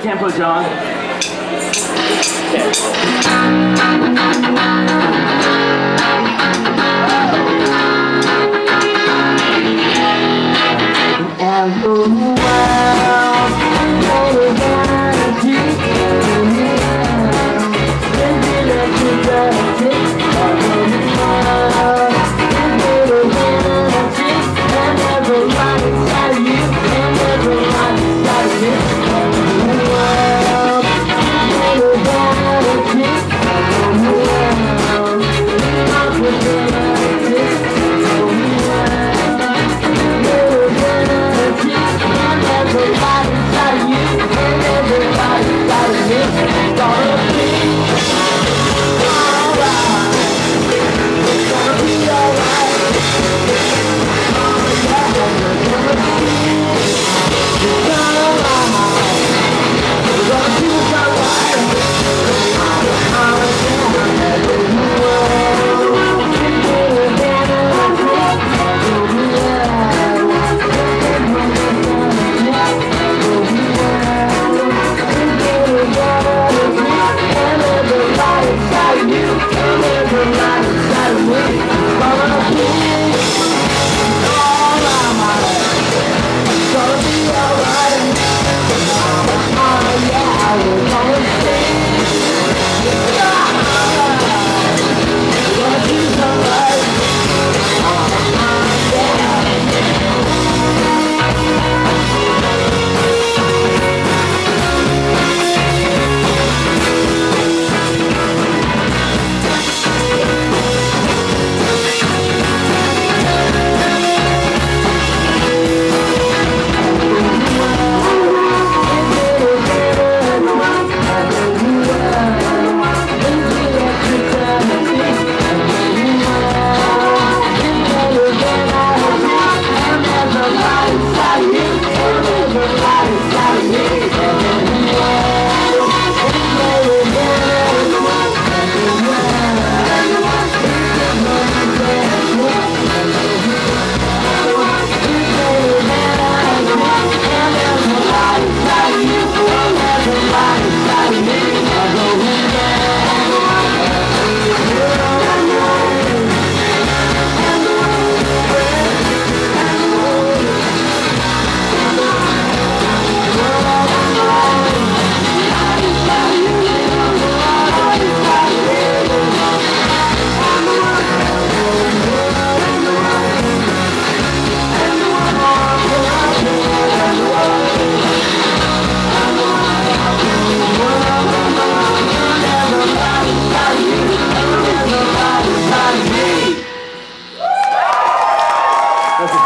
Tempo, John.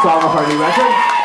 That's a song of Hardy record.